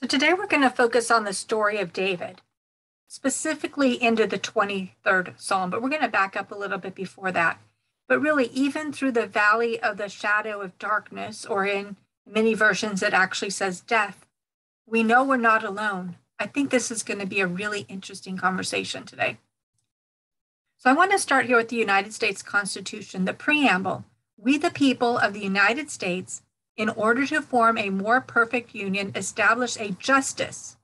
So today we're going to focus on the story of David, specifically into the 23rd Psalm, but we're going to back up a little bit before that. But really, even through the valley of the shadow of darkness, or in many versions it actually says death, we know we're not alone. I think this is going to be a really interesting conversation today. So I want to start here with the United States Constitution, the preamble. We, the people of the United States, in order to form a more perfect union, establish a justice,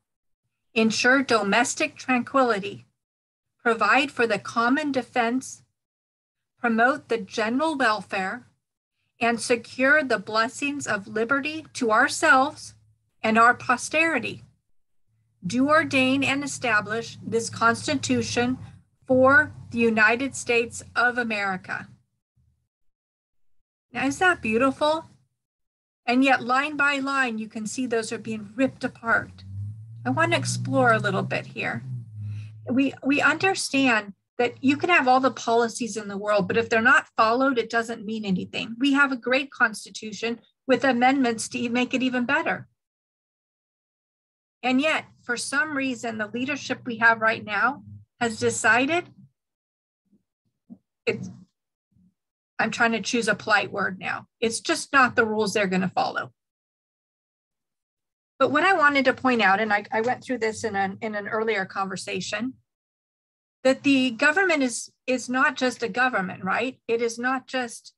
ensure domestic tranquility, provide for the common defense, promote the general welfare, and secure the blessings of liberty to ourselves and our posterity. Do ordain and establish this Constitution for the United States of America. Now, is that beautiful? And yet, line by line, you can see those are being ripped apart. I want to explore a little bit here. We, we understand that you can have all the policies in the world, but if they're not followed, it doesn't mean anything. We have a great constitution with amendments to make it even better. And yet, for some reason, the leadership we have right now has decided it's I'm trying to choose a polite word now. It's just not the rules they're going to follow. But what I wanted to point out, and I, I went through this in an, in an earlier conversation, that the government is, is not just a government, right? It is not just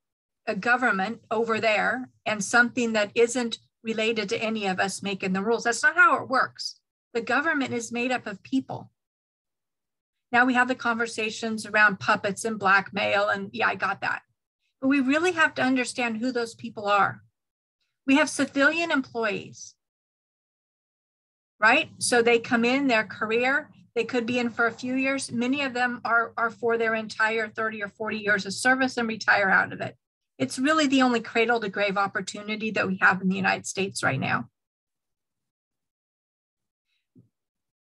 a government over there and something that isn't related to any of us making the rules. That's not how it works. The government is made up of people. Now we have the conversations around puppets and blackmail, and yeah, I got that. But we really have to understand who those people are. We have civilian employees, right? So they come in their career, they could be in for a few years. Many of them are, are for their entire 30 or 40 years of service and retire out of it. It's really the only cradle to grave opportunity that we have in the United States right now.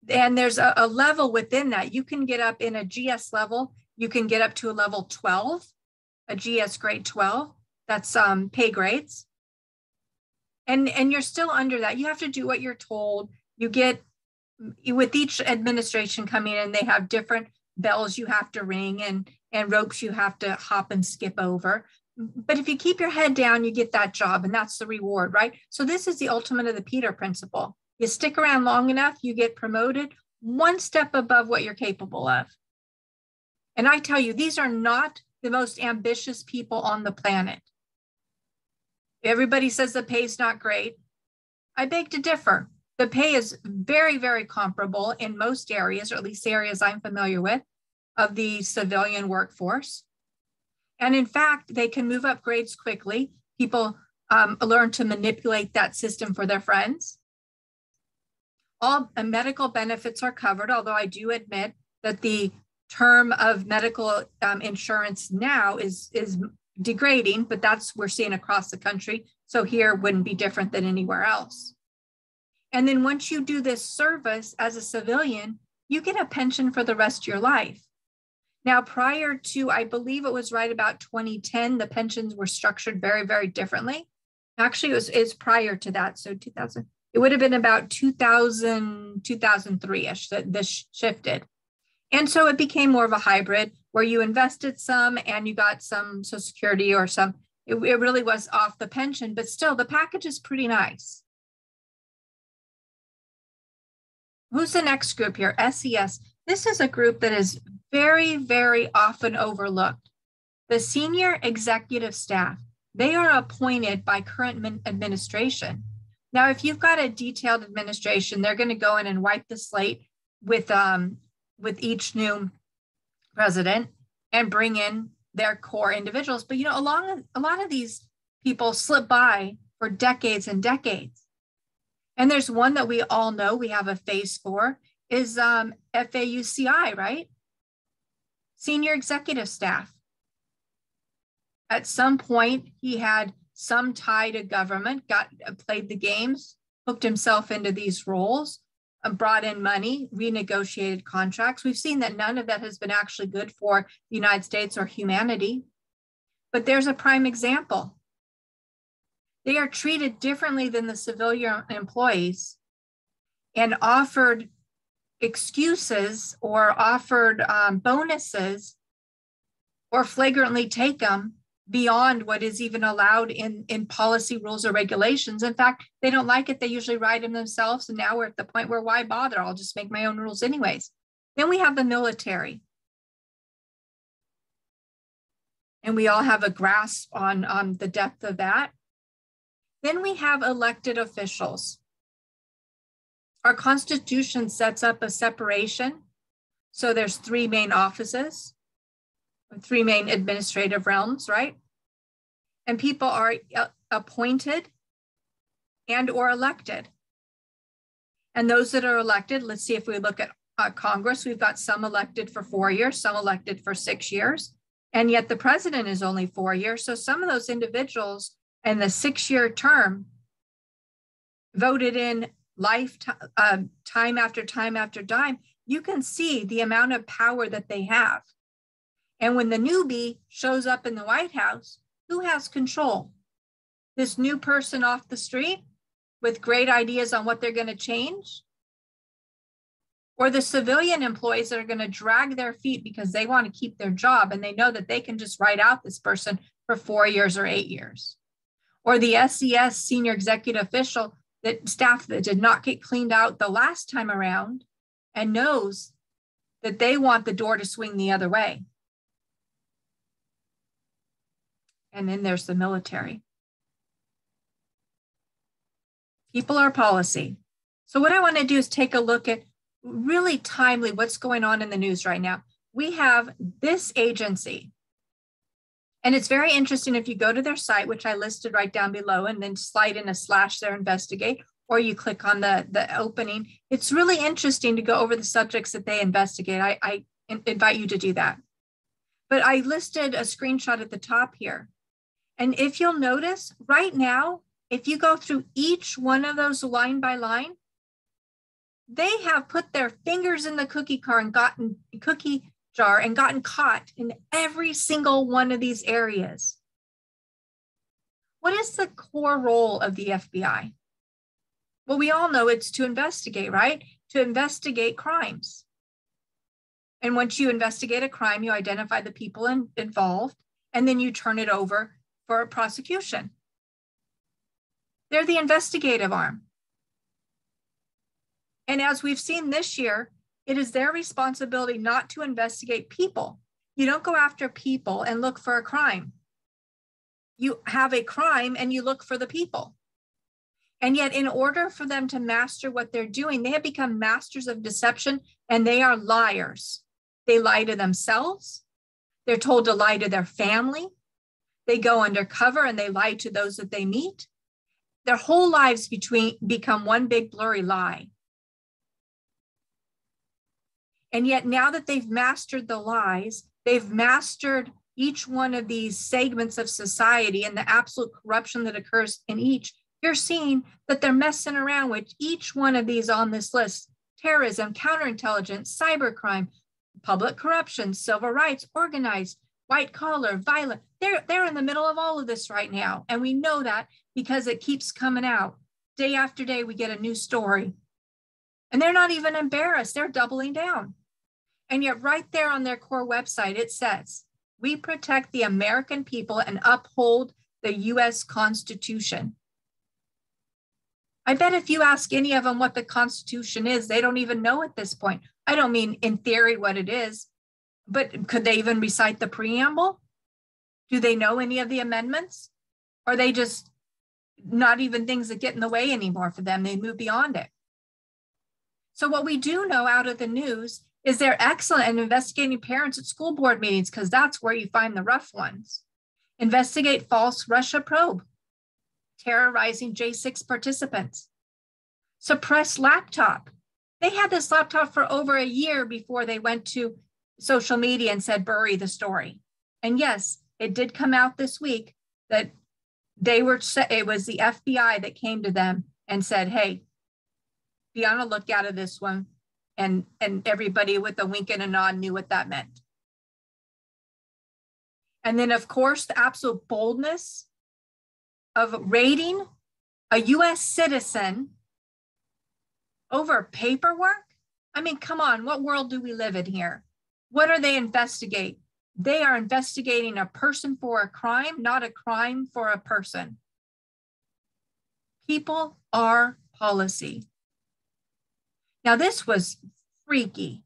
And there's a, a level within that. You can get up in a GS level, you can get up to a level 12 a GS grade 12. That's um, pay grades. And, and you're still under that. You have to do what you're told. You get, with each administration coming in, they have different bells you have to ring and, and ropes you have to hop and skip over. But if you keep your head down, you get that job, and that's the reward, right? So, this is the ultimate of the Peter principle. You stick around long enough, you get promoted one step above what you're capable of. And I tell you, these are not the most ambitious people on the planet. Everybody says the pay is not great. I beg to differ. The pay is very, very comparable in most areas, or at least areas I'm familiar with, of the civilian workforce. And in fact, they can move up grades quickly. People um, learn to manipulate that system for their friends. All uh, medical benefits are covered, although I do admit that the term of medical um, insurance now is is degrading, but that's we're seeing across the country. So here wouldn't be different than anywhere else. And then once you do this service as a civilian, you get a pension for the rest of your life. Now, prior to, I believe it was right about 2010, the pensions were structured very, very differently. Actually, it was is prior to that. So 2000, it would have been about 2000, 2003-ish that this shifted. And so it became more of a hybrid where you invested some and you got some Social Security or some, it, it really was off the pension, but still the package is pretty nice. Who's the next group here? SES. This is a group that is very, very often overlooked. The senior executive staff, they are appointed by current administration. Now, if you've got a detailed administration, they're going to go in and wipe the slate with um, with each new president and bring in their core individuals. But you know, along a lot of these people slip by for decades and decades. And there's one that we all know we have a face for is um, FAUCI, right? Senior executive staff. At some point, he had some tie to government, got played the games, hooked himself into these roles, brought in money, renegotiated contracts. We've seen that none of that has been actually good for the United States or humanity. But there's a prime example. They are treated differently than the civilian employees. and offered excuses or offered um, bonuses or flagrantly take them beyond what is even allowed in, in policy rules or regulations. In fact, they don't like it. They usually write them themselves. And now we're at the point where why bother? I'll just make my own rules anyways. Then we have the military. And we all have a grasp on, on the depth of that. Then we have elected officials. Our Constitution sets up a separation. So there's three main offices, three main administrative realms, right? And people are uh, appointed and or elected. And those that are elected, let's see if we look at uh, Congress, we've got some elected for four years, some elected for six years. And yet the president is only four years. So some of those individuals in the six year term voted in life uh, time after time after time, you can see the amount of power that they have. And when the newbie shows up in the White House, who has control? This new person off the street with great ideas on what they're going to change? Or the civilian employees that are going to drag their feet because they want to keep their job and they know that they can just write out this person for four years or eight years? Or the SES senior executive official that staff that did not get cleaned out the last time around and knows that they want the door to swing the other way. And then there's the military. People are policy. So, what I want to do is take a look at really timely what's going on in the news right now. We have this agency and it's very interesting if you go to their site, which I listed right down below, and then slide in a slash there, investigate, or you click on the, the opening. It's really interesting to go over the subjects that they investigate. I, I invite you to do that. But I listed a screenshot at the top here. And if you'll notice right now, if you go through each one of those line by line, they have put their fingers in the cookie car and gotten cookie jar and gotten caught in every single one of these areas. What is the core role of the FBI? Well, we all know it's to investigate, right? To investigate crimes. And once you investigate a crime, you identify the people in, involved, and then you turn it over for a prosecution. They're the investigative arm. And as we've seen this year, it is their responsibility not to investigate people. You don't go after people and look for a crime. You have a crime and you look for the people. And yet, in order for them to master what they're doing, they have become masters of deception and they are liars. They lie to themselves. They're told to lie to their family. They go undercover and they lie to those that they meet. Their whole lives between become one big blurry lie. And yet, now that they've mastered the lies, they've mastered each one of these segments of society and the absolute corruption that occurs in each, you're seeing that they're messing around with each one of these on this list terrorism, counterintelligence, cybercrime, public corruption, civil rights, organized, white collar, violent. They're, they're in the middle of all of this right now. And we know that because it keeps coming out. Day after day, we get a new story. And they're not even embarrassed, they're doubling down. And yet, right there on their core website, it says, We protect the American people and uphold the US Constitution. I bet if you ask any of them what the Constitution is, they don't even know at this point. I don't mean in theory what it is, but could they even recite the preamble? Do they know any of the amendments? Are they just not even things that get in the way anymore for them? They move beyond it. So, what we do know out of the news is they're excellent at investigating parents at school board meetings because that's where you find the rough ones. Investigate false Russia probe, terrorizing J6 participants. Suppress laptop. They had this laptop for over a year before they went to social media and said, bury the story. And yes, it did come out this week that they were, it was the FBI that came to them and said, hey, be on the lookout of this one and and everybody with a wink and a nod knew what that meant and then of course the absolute boldness of raiding a us citizen over paperwork? I mean, come on, what world do we live in here? What are they investigate? They are investigating a person for a crime, not a crime for a person. People are policy. Now, this was freaky.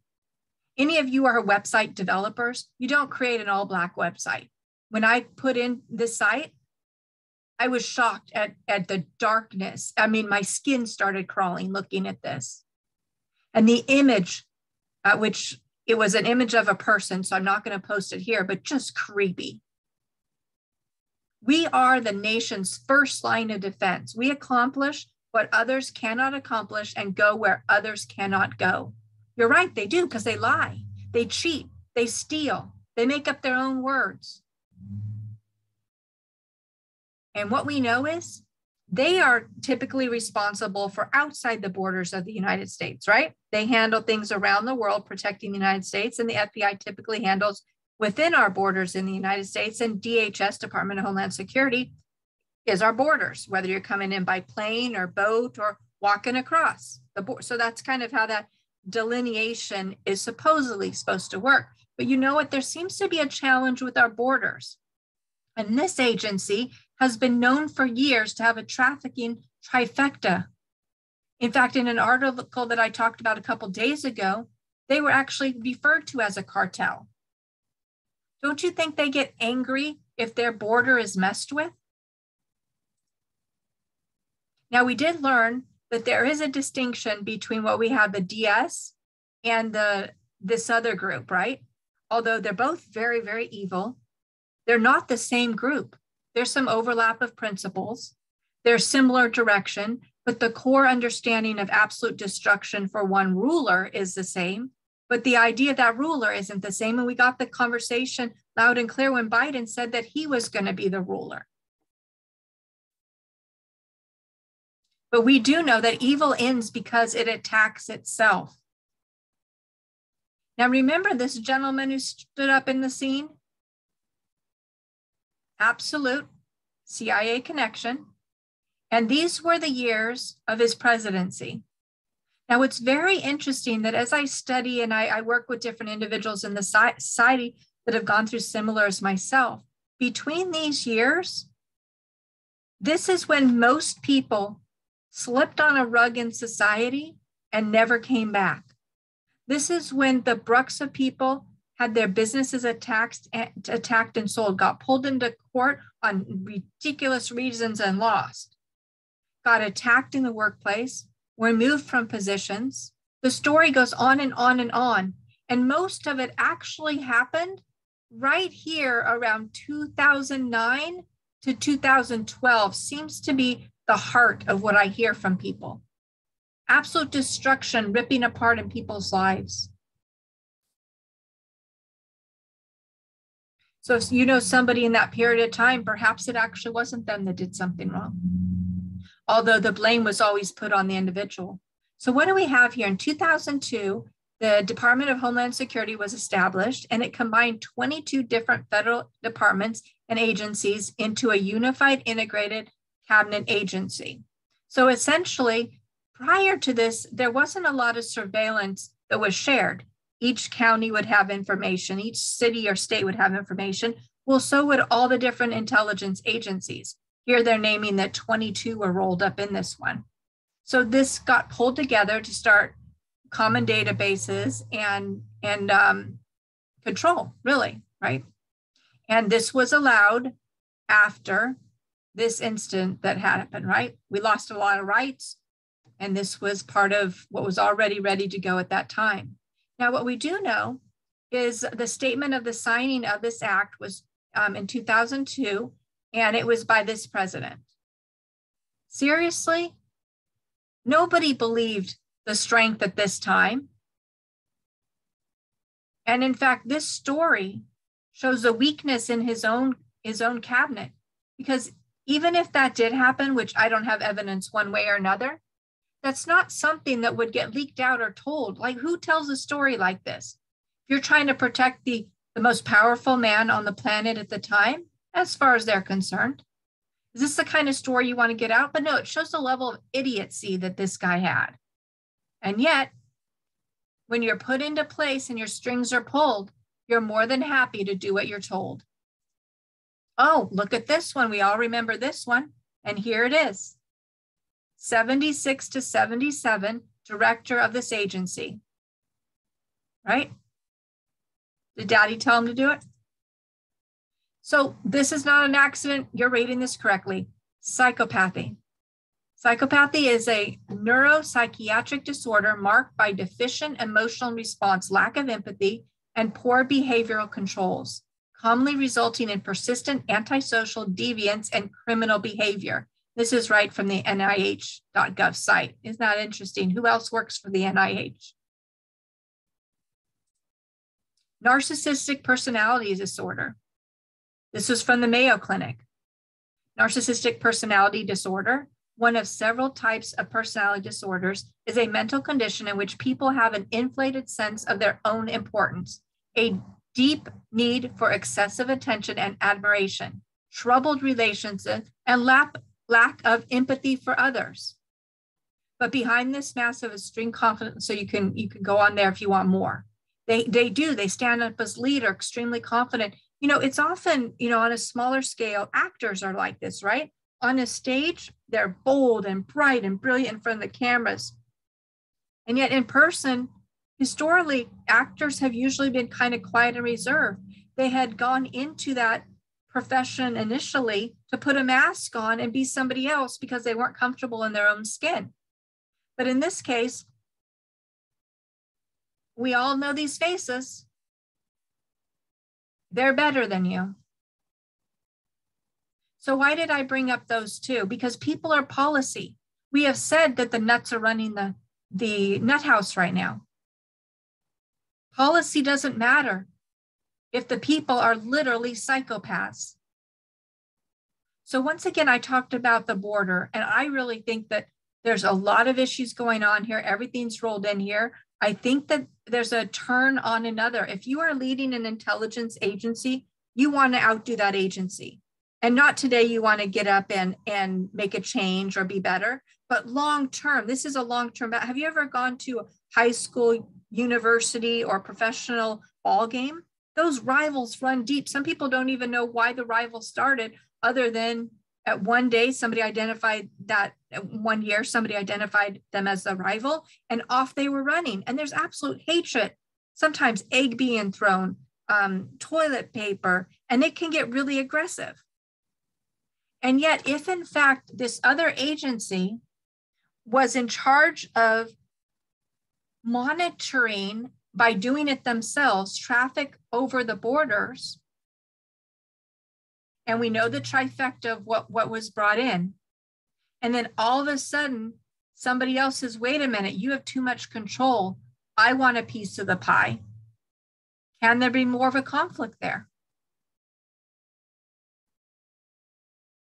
Any of you are website developers, you don't create an all black website. When I put in this site, I was shocked at, at the darkness. I mean, my skin started crawling looking at this. And the image, uh, which it was an image of a person, so I'm not going to post it here, but just creepy. We are the nation's first line of defense. We accomplish what others cannot accomplish and go where others cannot go. You're right, they do because they lie, they cheat, they steal, they make up their own words. And what we know is they are typically responsible for outside the borders of the United States, right? They handle things around the world protecting the United States, and the FBI typically handles within our borders in the United States. And DHS, Department of Homeland Security, is our borders, whether you're coming in by plane or boat or walking across the border. So that's kind of how that delineation is supposedly supposed to work. But you know what? There seems to be a challenge with our borders. And this agency has been known for years to have a trafficking trifecta. In fact, in an article that I talked about a couple days ago, they were actually referred to as a cartel. Don't you think they get angry if their border is messed with? Now, we did learn that there is a distinction between what we have the DS and the this other group, right? Although they're both very, very evil, they're not the same group. There's some overlap of principles. There's similar direction, but the core understanding of absolute destruction for one ruler is the same. But the idea that ruler isn't the same. And we got the conversation loud and clear when Biden said that he was going to be the ruler. But we do know that evil ends because it attacks itself. Now, remember this gentleman who stood up in the scene? Absolute CIA connection. And these were the years of his presidency. Now, it's very interesting that as I study and I, I work with different individuals in the society that have gone through similar as myself, between these years, this is when most people slipped on a rug in society and never came back. This is when the brux of people had their businesses attacked, eh, attacked and sold, got pulled into court on ridiculous reasons and lost, got attacked in the workplace, were moved from positions. The story goes on and on and on. And most of it actually happened right here around 2009 to 2012 seems to be the heart of what I hear from people. Absolute destruction ripping apart in people's lives. So if you know somebody in that period of time, perhaps it actually wasn't them that did something wrong, although the blame was always put on the individual. So what do we have here? In 2002, the Department of Homeland Security was established and it combined 22 different federal departments and agencies into a unified integrated cabinet agency. So essentially, prior to this, there wasn't a lot of surveillance that was shared each county would have information, each city or state would have information. Well, so would all the different intelligence agencies. Here they're naming that 22 were rolled up in this one. So this got pulled together to start common databases and and um, control, really, right? And this was allowed after this incident that happened, right? We lost a lot of rights, and this was part of what was already ready to go at that time. Now, what we do know is the statement of the signing of this act was um, in 2002, and it was by this president. Seriously? Nobody believed the strength at this time. And in fact, this story shows a weakness in his own his own cabinet because even if that did happen, which I don't have evidence one way or another, that's not something that would get leaked out or told. Like, who tells a story like this? If you're trying to protect the, the most powerful man on the planet at the time, as far as they're concerned, is this the kind of story you want to get out? But no, it shows the level of idiocy that this guy had. And yet, when you're put into place and your strings are pulled, you're more than happy to do what you're told. Oh, look at this one. We all remember this one. And here it is 76 to 77, director of this agency. Right? Did daddy tell him to do it? So this is not an accident. You're rating this correctly. Psychopathy. Psychopathy is a neuropsychiatric disorder marked by deficient emotional response, lack of empathy, and poor behavioral controls, commonly resulting in persistent antisocial deviance and criminal behavior. This is right from the NIH.gov site. Isn't that interesting? Who else works for the NIH? Narcissistic personality disorder. This was from the Mayo Clinic. Narcissistic personality disorder, one of several types of personality disorders, is a mental condition in which people have an inflated sense of their own importance, a deep need for excessive attention and admiration, troubled relations, and lack, lack of empathy for others. But behind this mask of extreme confidence, so you can you can go on there if you want more. They they do, they stand up as leader, extremely confident. You know, it's often, you know, on a smaller scale, actors are like this, right? On a stage, they're bold and bright and brilliant in front of the cameras. And yet in person, historically, actors have usually been kind of quiet and reserved. They had gone into that profession initially to put a mask on and be somebody else because they weren't comfortable in their own skin. But in this case, we all know these faces. They're better than you. So, why did I bring up those two? Because people are policy. We have said that the nuts are running the, the nut house right now. Policy doesn't matter if the people are literally psychopaths. So, once again, I talked about the border, and I really think that there's a lot of issues going on here. Everything's rolled in here. I think that there's a turn on another. If you are leading an intelligence agency, you want to outdo that agency. And not today you want to get up and, and make a change or be better, but long term, this is a long term. Have you ever gone to a high school, university, or professional ball game? Those rivals run deep. Some people don't even know why the rival started, other than at one day somebody identified that one year somebody identified them as a rival and off they were running and there's absolute hatred sometimes egg being thrown um, toilet paper and it can get really aggressive and yet if in fact this other agency was in charge of monitoring by doing it themselves traffic over the borders and we know the trifecta of what, what was brought in. And then all of a sudden, somebody else says, wait a minute, you have too much control. I want a piece of the pie. Can there be more of a conflict there?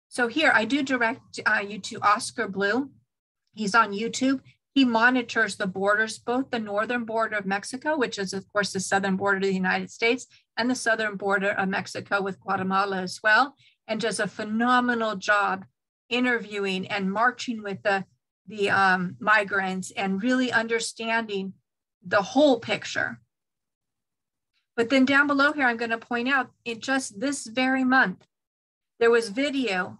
So here I do direct uh, you to Oscar Blue. He's on YouTube. He monitors the borders, both the northern border of Mexico, which is, of course, the southern border of the United States, and the southern border of Mexico with Guatemala as well, and does a phenomenal job interviewing and marching with the, the um, migrants and really understanding the whole picture. But then down below here, I'm going to point out in just this very month, there was video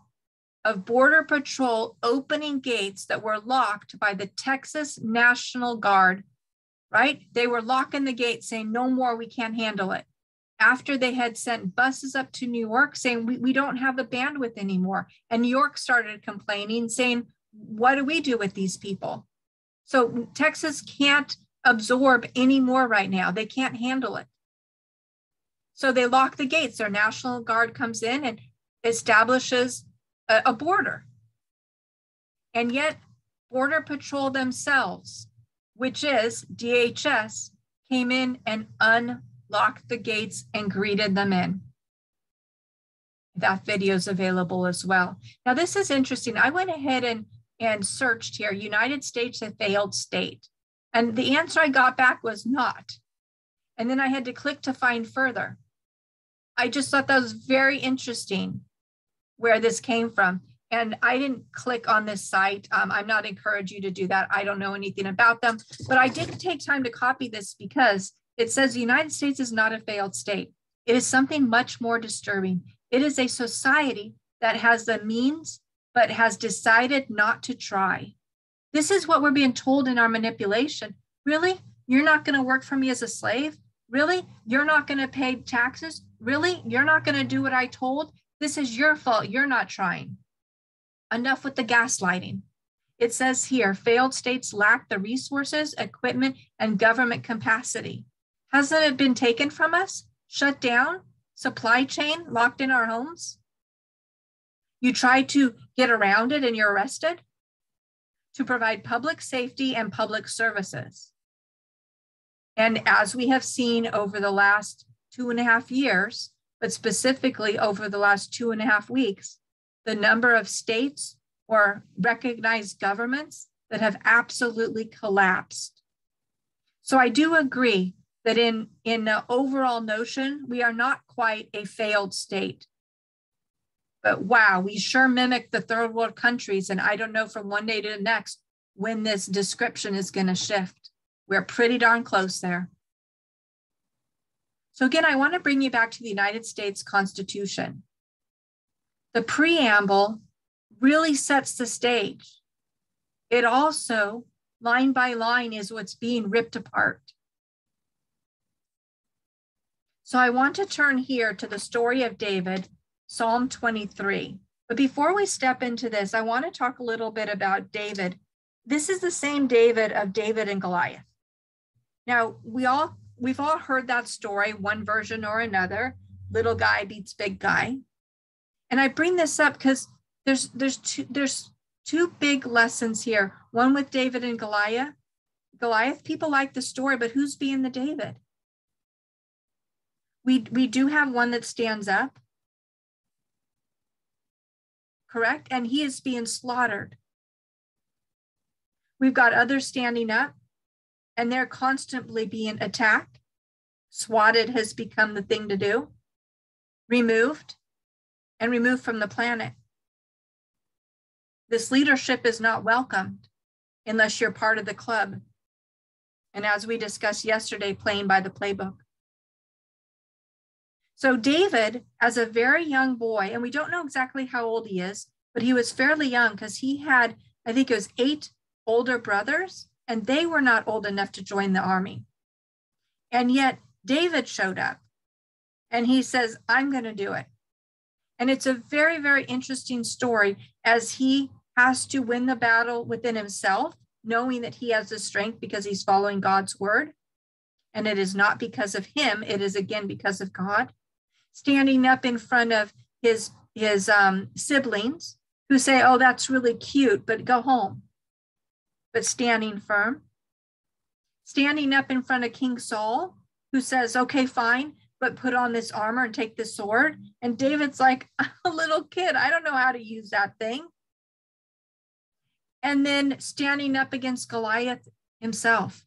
of Border Patrol opening gates that were locked by the Texas National Guard, right? They were locking the gate saying, no more, we can't handle it. After they had sent buses up to New York saying, we, we don't have the bandwidth anymore. And New York started complaining, saying, what do we do with these people? So Texas can't absorb any more right now. They can't handle it. So they lock the gates. Their National Guard comes in and establishes a, a border. And yet, Border Patrol themselves, which is DHS, came in and unlocked the gates and greeted them in. That video is available as well. Now, this is interesting. I went ahead and, and searched here United States a failed state. And the answer I got back was not. And then I had to click to find further. I just thought that was very interesting where this came from. and I didn't click on this site. Um, I'm not encouraging you to do that. I don't know anything about them, but I did take time to copy this because it says the United States is not a failed state. It is something much more disturbing. It is a society that has the means, but has decided not to try. This is what we're being told in our manipulation. Really? You're not going to work for me as a slave? Really? You're not going to pay taxes? Really? You're not going to do what I told? This is your fault. You're not trying. Enough with the gaslighting. It says here failed states lack the resources, equipment, and government capacity. Hasn't it been taken from us? Shut down? Supply chain locked in our homes? You try to get around it and you're arrested? To provide public safety and public services. And as we have seen over the last two and a half years, but specifically over the last two and a half weeks, the number of states or recognized governments that have absolutely collapsed. So I do agree that in, in the overall notion, we are not quite a failed state. But wow, we sure mimic the third world countries. And I don't know from one day to the next when this description is going to shift. We're pretty darn close there. So again, I want to bring you back to the United States Constitution. The preamble really sets the stage. It also, line by line, is what's being ripped apart. So I want to turn here to the story of David, Psalm 23. But before we step into this, I want to talk a little bit about David. This is the same David of David and Goliath. Now, we all we've all heard that story, one version or another. Little guy beats big guy. And I bring this up because there's there's two there's two big lessons here. One with David and Goliath. Goliath, people like the story, but who's being the David? We we do have one that stands up. Correct? And he is being slaughtered. We've got others standing up and they're constantly being attacked. Swatted has become the thing to do, removed, and removed from the planet. This leadership is not welcomed unless you're part of the club. And as we discussed yesterday, playing by the playbook. So, David, as a very young boy, and we don't know exactly how old he is, but he was fairly young because he had, I think it was eight older brothers and they were not old enough to join the army. And yet David showed up and he says, I'm going to do it. And it's a very, very interesting story as he has to win the battle within himself, knowing that he has the strength because he's following God's word. And it is not because of him, it is again because of God. Standing up in front of his, his um, siblings who say, Oh, that's really cute, but go home but standing firm. Standing up in front of King Saul, who says, Okay, fine, but put on this armor and take this sword. And David's like, A little kid, I don't know how to use that thing. And then standing up against Goliath himself.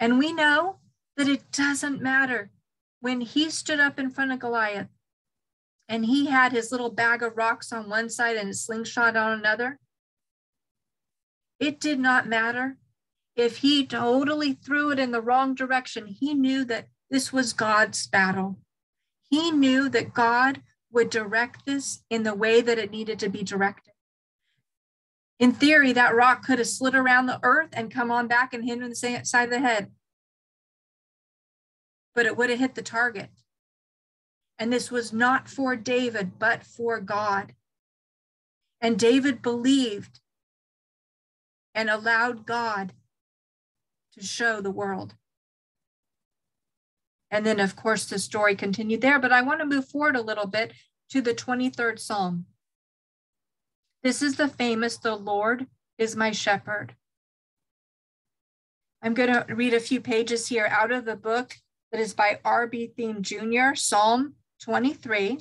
And we know that it doesn't matter. When he stood up in front of Goliath and he had his little bag of rocks on one side and a slingshot on another, it did not matter. If he totally threw it in the wrong direction, he knew that this was God's battle. He knew that God would direct this in the way that it needed to be directed. In theory, that rock could have slid around the earth and come on back and hit him in the side of the head. But it would have hit the target. And this was not for David, but for God. And David believed and allowed God to show the world. And then, of course, the story continued there, but I want to move forward a little bit to the 23rd Psalm. This is the famous, The Lord is my shepherd. I'm going to read a few pages here out of the book that is by R.B. Thieme Jr., Psalm 23.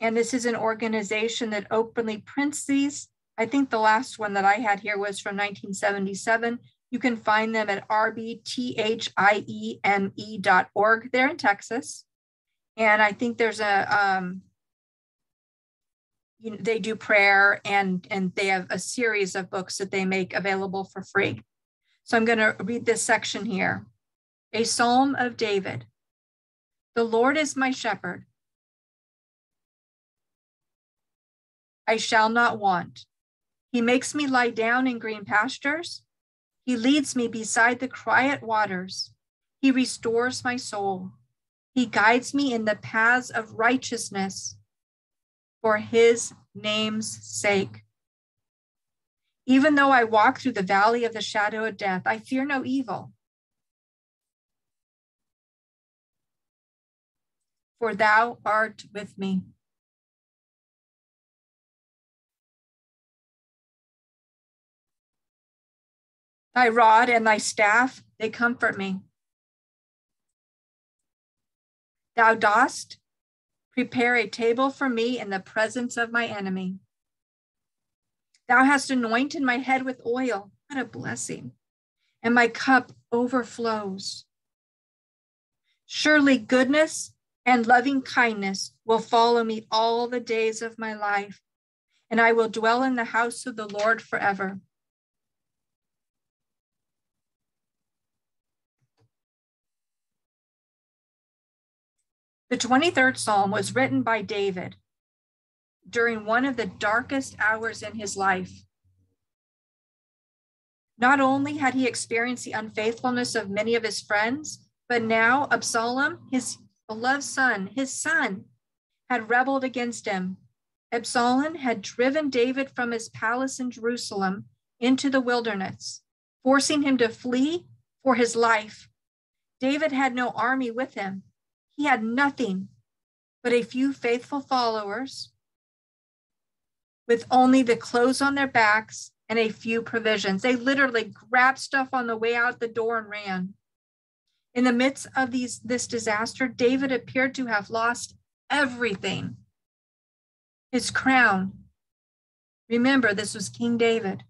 And this is an organization that openly prints these I think the last one that I had here was from 1977. You can find them at rbthieme.org. They're in Texas. And I think there's a, um, you know, they do prayer and and they have a series of books that they make available for free. So I'm going to read this section here. A Psalm of David. The Lord is my shepherd. I shall not want. He makes me lie down in green pastures. He leads me beside the quiet waters. He restores my soul. He guides me in the paths of righteousness for his name's sake. Even though I walk through the valley of the shadow of death, I fear no evil. For thou art with me. Thy rod and thy staff, they comfort me. Thou dost prepare a table for me in the presence of my enemy. Thou hast anointed my head with oil. What a blessing. And my cup overflows. Surely goodness and loving kindness will follow me all the days of my life, and I will dwell in the house of the Lord forever. The 23rd Psalm was written by David during one of the darkest hours in his life. Not only had he experienced the unfaithfulness of many of his friends, but now Absalom, his beloved son, his son, had rebelled against him. Absalom had driven David from his palace in Jerusalem into the wilderness, forcing him to flee for his life. David had no army with him, he had nothing but a few faithful followers with only the clothes on their backs and a few provisions. They literally grabbed stuff on the way out the door and ran. In the midst of these, this disaster, David appeared to have lost everything his crown. Remember, this was King David.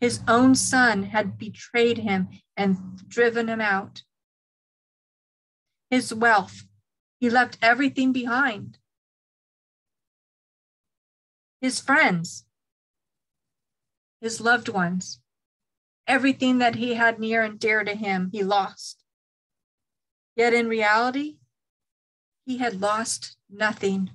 His own son had betrayed him and driven him out his wealth. He left everything behind. His friends, his loved ones, everything that he had near and dear to him, he lost. Yet in reality, he had lost nothing.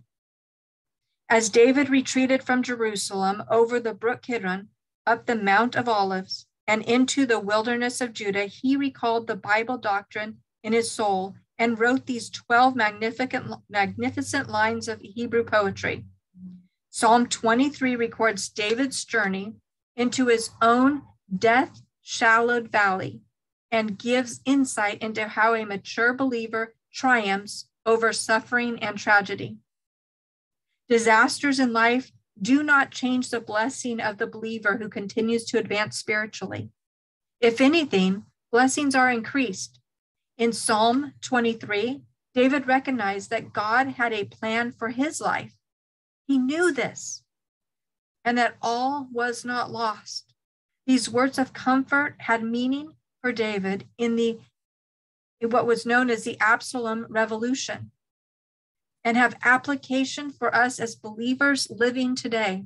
As David retreated from Jerusalem over the brook Kidron, up the Mount of Olives, and into the wilderness of Judah, he recalled the Bible doctrine in his soul and wrote these 12 magnificent, magnificent lines of Hebrew poetry. Psalm 23 records David's journey into his own death shallowed valley and gives insight into how a mature believer triumphs over suffering and tragedy. Disasters in life do not change the blessing of the believer who continues to advance spiritually. If anything, blessings are increased in Psalm 23, David recognized that God had a plan for his life. He knew this and that all was not lost. These words of comfort had meaning for David in the in what was known as the Absalom revolution and have application for us as believers living today.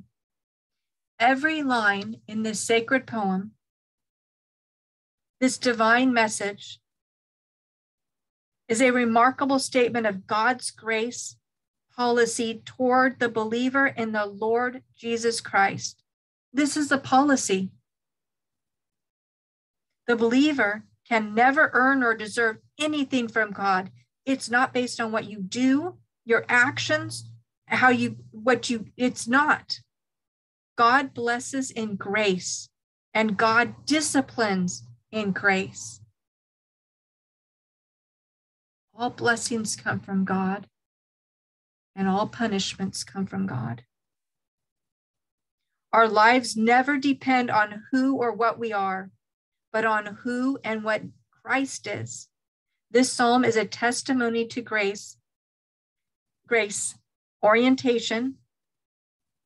Every line in this sacred poem, this divine message, is a remarkable statement of God's grace policy toward the believer in the Lord Jesus Christ. This is the policy. The believer can never earn or deserve anything from God. It's not based on what you do, your actions, how you, what you, it's not. God blesses in grace and God disciplines in grace. All blessings come from God, and all punishments come from God. Our lives never depend on who or what we are, but on who and what Christ is. This psalm is a testimony to grace, grace, orientation,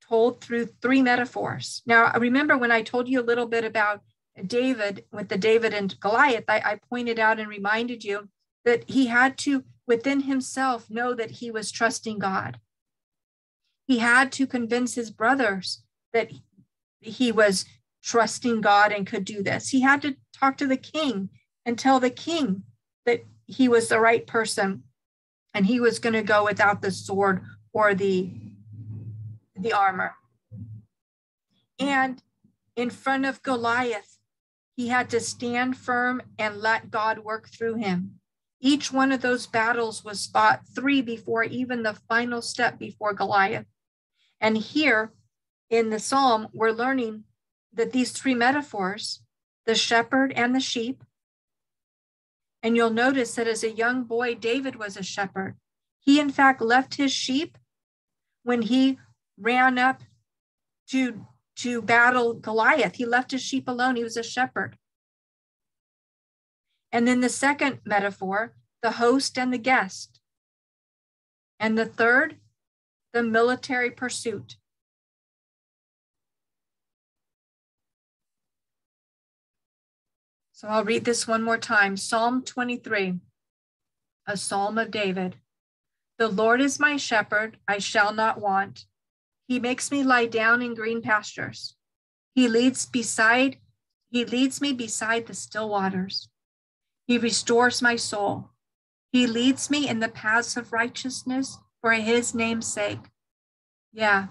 told through three metaphors. Now, I remember when I told you a little bit about David with the David and Goliath, I, I pointed out and reminded you that he had to, within himself, know that he was trusting God. He had to convince his brothers that he was trusting God and could do this. He had to talk to the king and tell the king that he was the right person and he was going to go without the sword or the the armor. And in front of Goliath, he had to stand firm and let God work through him. Each one of those battles was fought three before even the final step before Goliath. And here in the psalm, we're learning that these three metaphors the shepherd and the sheep. And you'll notice that as a young boy, David was a shepherd. He, in fact, left his sheep when he ran up to, to battle Goliath. He left his sheep alone. He was a shepherd. And then the second metaphor, the host and the guest. And the third, the military pursuit. So I'll read this one more time Psalm 23, a psalm of David. The Lord is my shepherd, I shall not want. He makes me lie down in green pastures. He leads beside he leads me beside the still waters. He restores my soul. He leads me in the paths of righteousness for his name's sake. Yeah.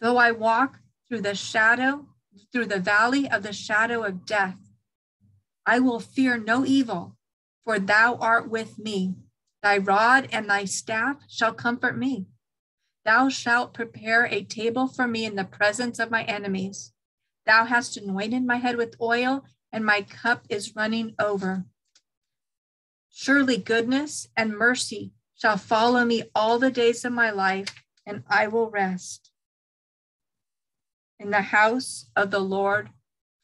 Though I walk through the shadow, through the valley of the shadow of death, I will fear no evil, for thou art with me. Thy rod and thy staff shall comfort me. Thou shalt prepare a table for me in the presence of my enemies. Thou hast anointed my head with oil, and my cup is running over. Surely goodness and mercy shall follow me all the days of my life, and I will rest in the house of the Lord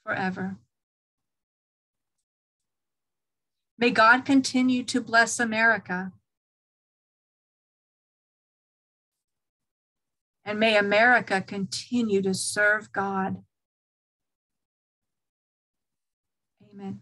forever. May God continue to bless America. And may America continue to serve God. Amen.